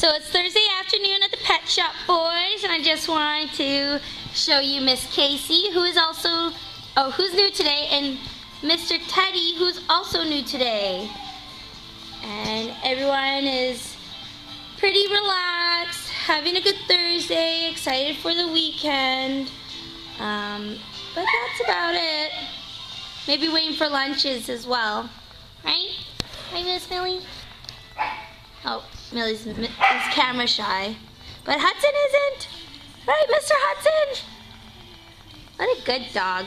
So it's Thursday afternoon at the Pet Shop Boys, and I just wanted to show you Miss Casey, who is also, oh, who's new today, and Mr. Teddy, who's also new today. And everyone is pretty relaxed, having a good Thursday, excited for the weekend. Um, but that's about it. Maybe waiting for lunches as well. Right? Right, Miss Millie? Oh, Millie's is camera shy. But Hudson isn't. Right, Mr. Hudson? What a good dog.